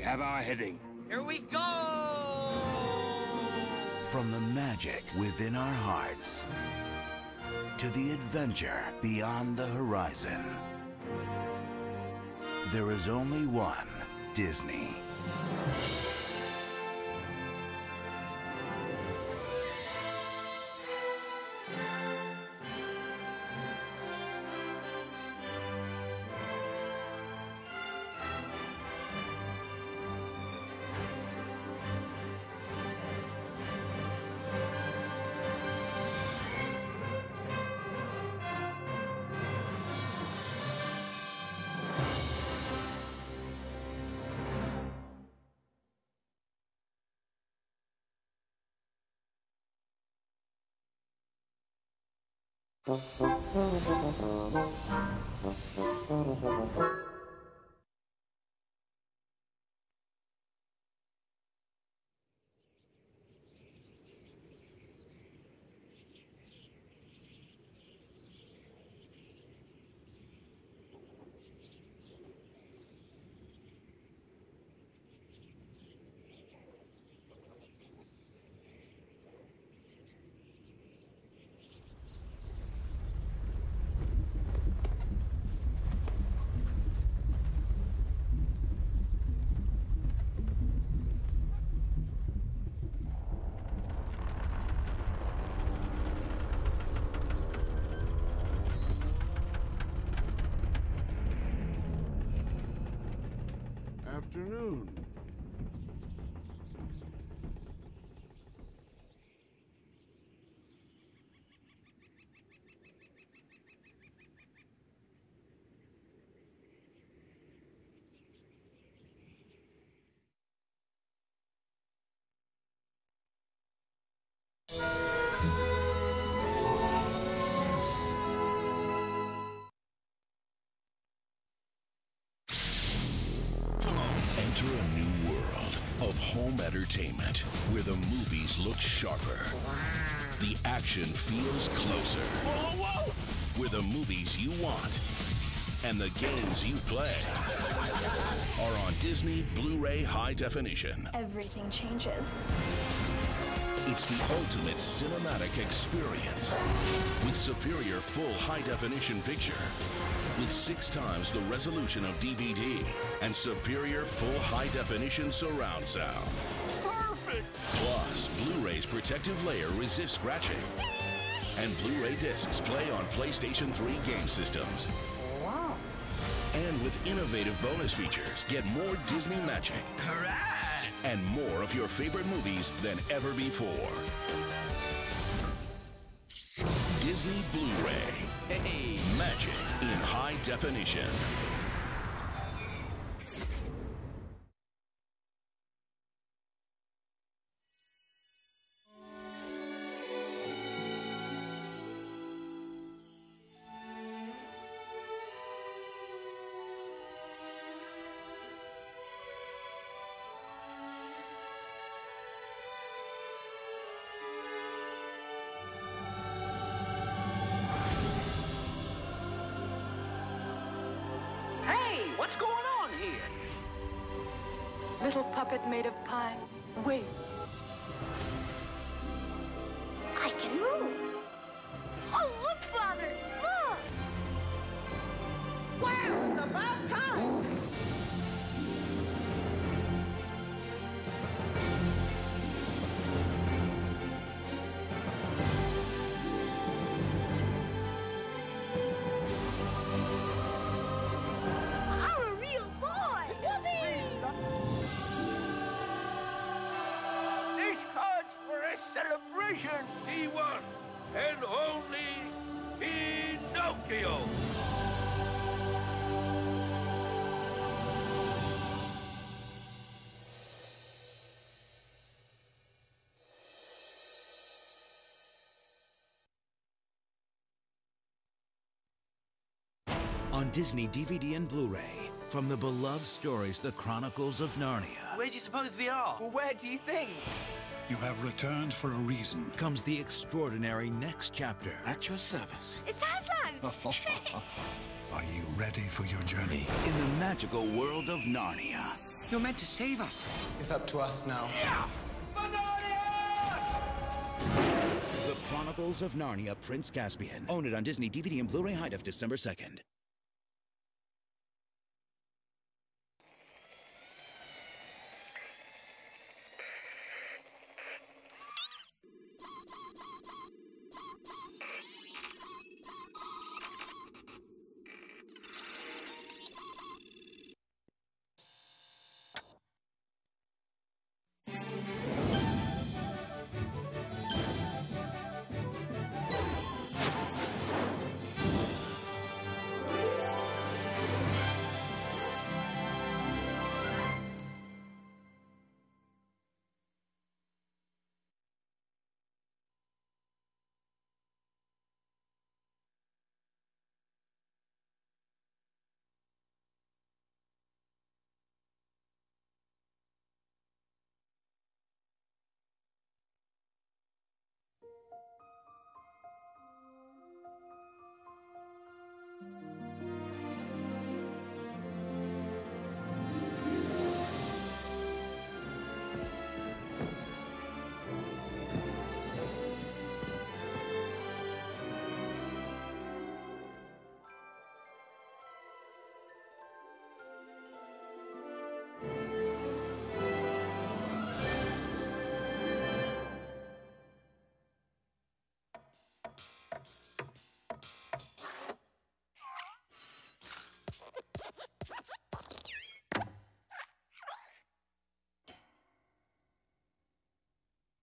We have our heading. Here we go! From the magic within our hearts to the adventure beyond the horizon. There is only one Disney. Thank you. Afternoon. Enter home entertainment where the movies look sharper, the action feels closer, where the movies you want and the games you play are on Disney Blu-ray High Definition. Everything changes. It's the ultimate cinematic experience with superior full high definition picture with six times the resolution of DVD and superior full high definition surround sound. Perfect! Plus, Blu-ray's protective layer resists scratching. And Blu-ray discs play on PlayStation 3 game systems. Wow. And with innovative bonus features, get more Disney magic Hooray! And more of your favorite movies than ever before. Disney Blu-ray. Hey! Magic in high definition. What's going on here? Little puppet made of pine. Wait. I can move. Oh, look, Father! Look! Well, it's about time! On Disney DVD and Blu-ray, From the beloved stories, The Chronicles of Narnia, Where do you suppose we are? Well, where do you think? You have returned for a reason. comes the extraordinary next chapter. At your service. It's Aslan! Are you ready for your journey? In the magical world of Narnia. You're meant to save us. It's up to us now. Yeah! The Chronicles of Narnia, Prince Caspian. Own it on Disney DVD and Blu-ray High Def December 2nd.